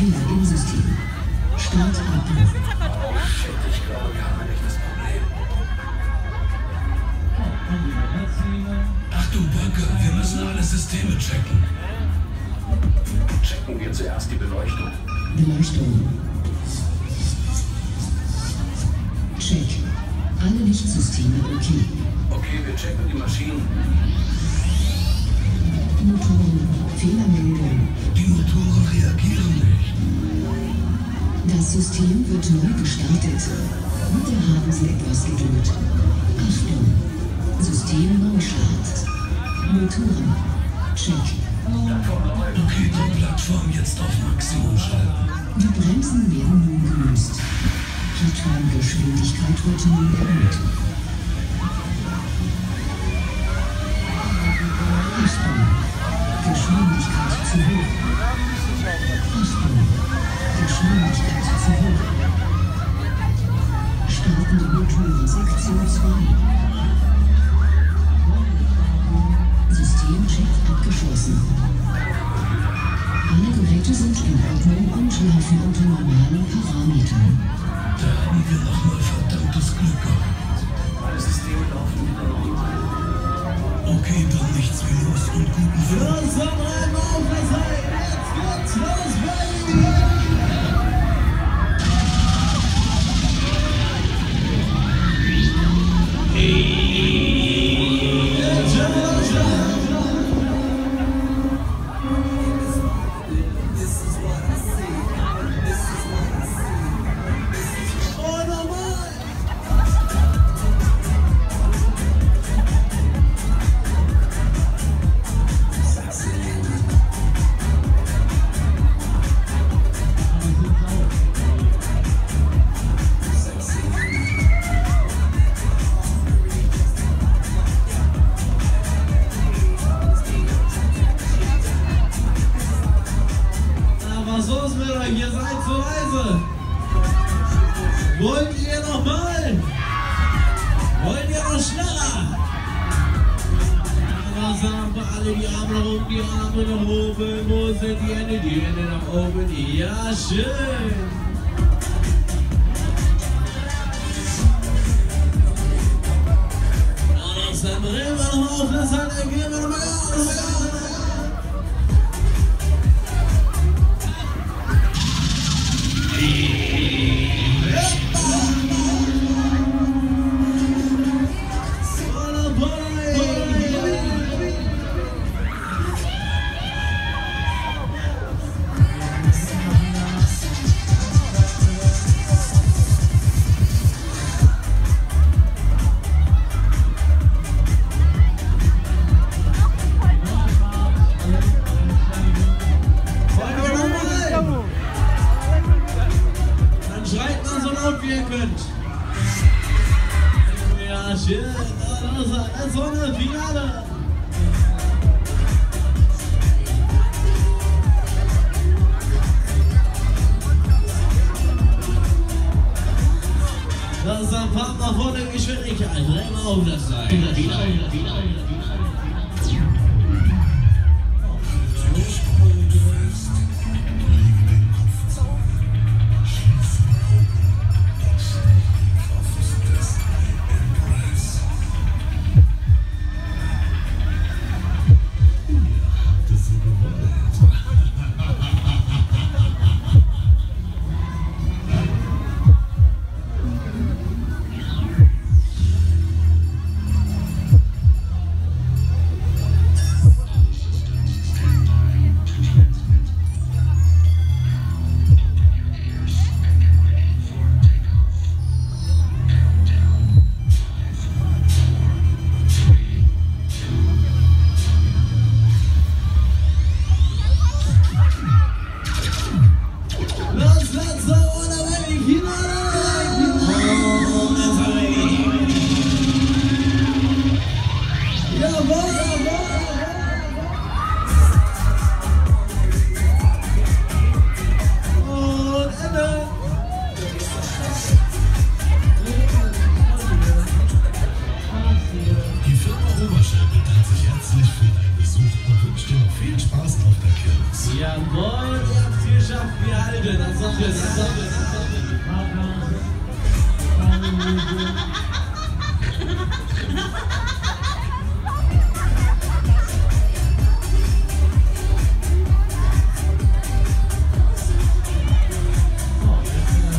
Fehler im System. Start Abruf. Oh shit, ich glaube, wir haben ein echtes Problem. Achtung, Böcke, wir müssen alle Systeme checken. Checken wir zuerst die Beleuchtung. Beleuchtung. Check. Alle Lichtsysteme okay. Okay, wir checken die Maschinen. Das System wird neu gestartet. Bitte haben Sie etwas Geduld. Achtung. System Neustart. Motoren. Check. Okay, die Plattform jetzt auf Maximum schalten. Die Bremsen werden nun gelöst. Plattformgeschwindigkeit wird nun erhöht. Achtung. Geschwindigkeit zu hoch. Achtung. Geschwindigkeit Startende Motoren Sektion 2. Systemcheck abgeschlossen. Alle Geräte sind in Ordnung und laufen unter normalen Parametern. Da haben wir nochmal verdammtes Glück gehabt. Alle Systeme laufen wieder. Okay, dann nichts wie und guten Flug. Los, dann rein auf Heim. Jetzt geht's los, Baby. Los mit? Ihr seid zu leise. Wollt ihr noch mal? Wollt ihr noch schneller? Aber sagen wir alle die Arme nach oben, die Arme nach oben. Wo sind die Hände? Die Hände nach oben. Ja, schön. Dann drehen wir noch auf das Hand, dann gehen wir noch mal Gas. Voller ihr könnt. Ja, schön. Das ist das war eine Finale. Das ist ein Partner von der Geschwindigkeit. Dreh mal auf das Seil. Jawohl, ihr habt's geschafft, wir halten. Das sagt ihr,